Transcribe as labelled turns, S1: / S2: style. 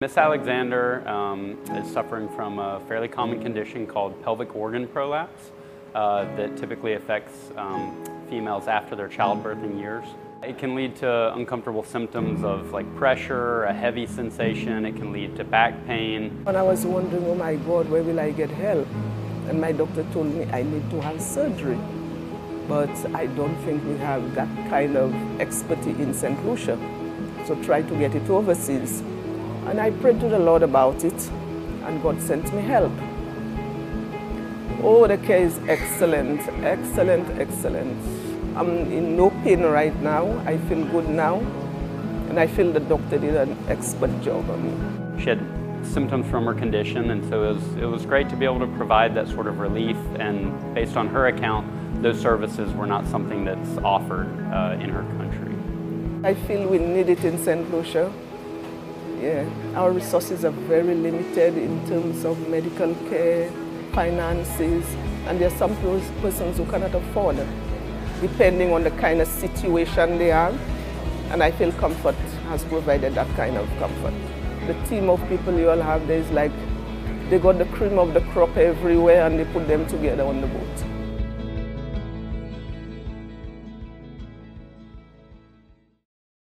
S1: Miss Alexander um, is suffering from a fairly common condition called pelvic organ prolapse uh, that typically affects um, females after their childbirthing years. It can lead to uncomfortable symptoms of like pressure, a heavy sensation. It can lead to back pain.
S2: When I was wondering, oh my God, where will I get help? And my doctor told me I need to have surgery. But I don't think we have that kind of expertise in St. Lucia. So try to get it overseas. And I prayed to the Lord about it, and God sent me help. Oh, the care is excellent, excellent, excellent. I'm in no pain right now. I feel good now. And I feel the doctor did an expert job on
S1: me. She had symptoms from her condition, and so it was, it was great to be able to provide that sort of relief. And based on her account, those services were not something that's offered uh, in her country.
S2: I feel we need it in St. Lucia. Yeah, our resources are very limited in terms of medical care, finances, and there are some persons who cannot afford it, depending on the kind of situation they are. And I feel comfort has provided that kind of comfort. The team of people you all have there is like they got the cream of the crop everywhere and they put them together on the boat.